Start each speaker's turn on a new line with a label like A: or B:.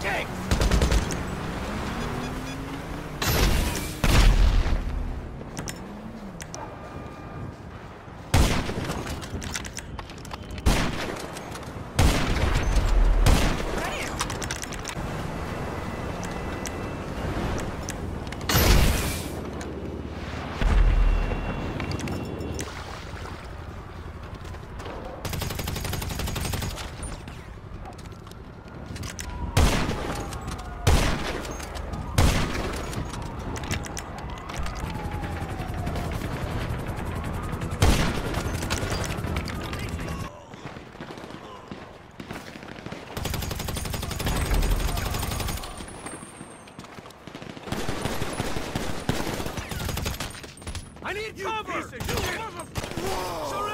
A: takes! I need cover! Surrender!